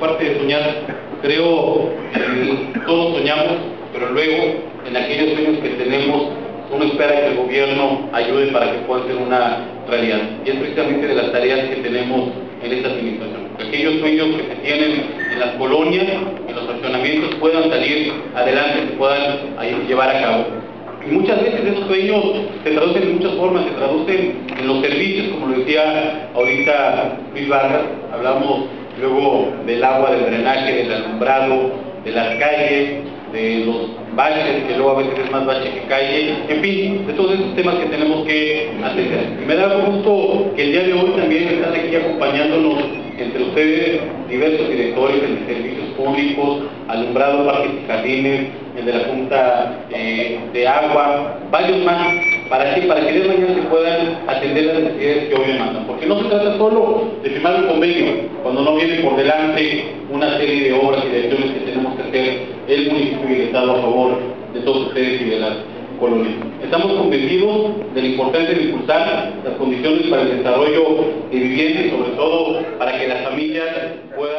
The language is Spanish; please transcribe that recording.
parte de soñar, creo que todos soñamos, pero luego en aquellos sueños que tenemos uno espera que el gobierno ayude para que puedan ser una realidad. Y es precisamente de las tareas que tenemos en esta administración. Que aquellos sueños que se tienen en las colonias, en los accionamientos, puedan salir adelante, se puedan llevar a cabo. Y muchas veces esos sueños se traducen en muchas formas, se traducen en los servicios, como lo decía ahorita Luis Vargas, hablamos luego del agua, del drenaje, del alumbrado, de las calles, de los baches, que luego a veces es más bache que calle, en fin, de todos esos temas que tenemos que atender. me da gusto que el día de hoy también están aquí acompañándonos entre ustedes diversos directores de servicios públicos, alumbrado, parques y jardines, el de la Junta eh, de Agua, varios más, para que, para que de mañana se puedan atender las necesidades que hoy demandan. Porque no se trata solo de firmar un convenio, no viene por delante una serie de obras y de acciones que tenemos que hacer el municipio y el Estado a favor de todos ustedes y de las colonias. Estamos convencidos de la importancia de impulsar las condiciones para el desarrollo de vivienda y sobre todo para que las familias puedan